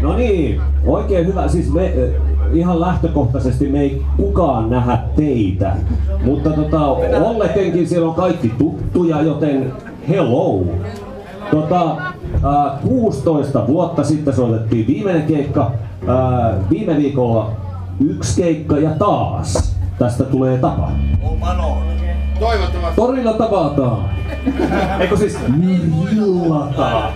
No niin, oikein hyvä. Siis me, eh, ihan lähtökohtaisesti me ei kukaan nähdä teitä, mutta tota, olletenkin siellä on kaikki tuttuja, joten hello. Tota, äh, 16 vuotta sitten soitettiin viimeinen keikka, äh, viime viikolla yksi keikka ja taas tästä tulee tapa. Toivottavasti. Torilla tavataan. Eikö siis millataan?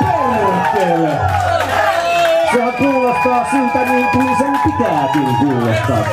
Perkele! Sehän kuulostaa siltä niin kuin sen pitääkin kuulostaa.